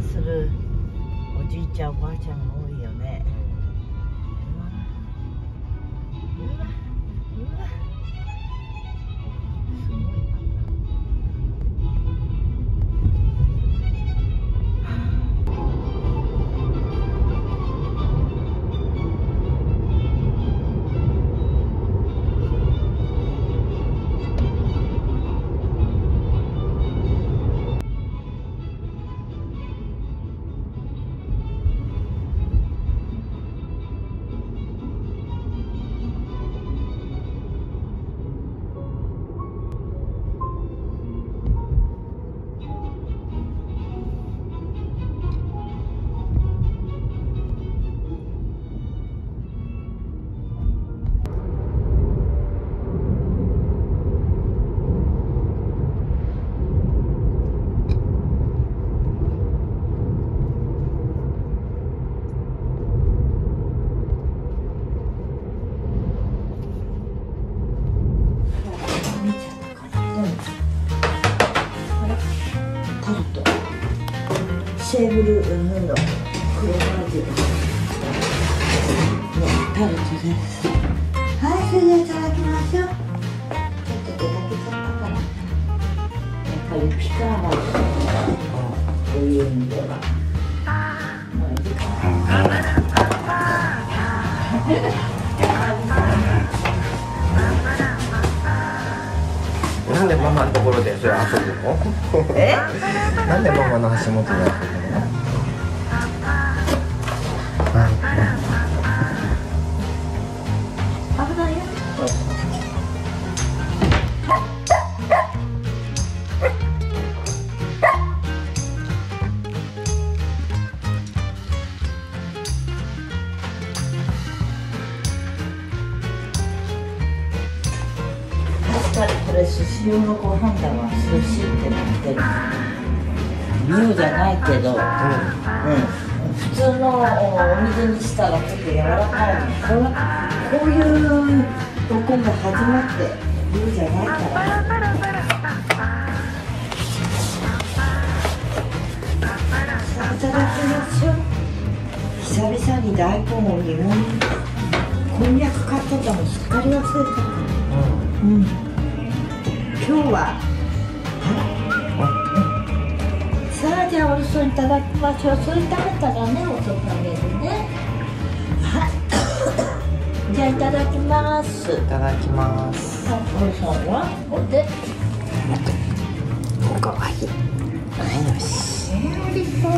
するおじいちゃんおばあちゃんが多い。テー。ブルの黒バージのタルトですはいそれではいただきましょうちょっと出かけちゃったかなやっぱりピカーがこういう意味ではななんでママのところでそれ遊ぶの？え？なんでママの足元で遊ぶの？確かにこれ寿司用のご飯だわ寿司ってなってる。妙じゃないけど、うん、普通のお水にしたらちょっと柔らかいのここういうとこが始まって妙じゃないからいただきましょう久々に大根を煮物こんにゃく買ってたのすっかり忘れてた。うん今日はさあじゃあおろそいただきましょう。それ食べたらねおそかげでねはい じゃあいただきます。いただきます。あおろさんは？お手おかわいい。はいよし。えー、おいしそう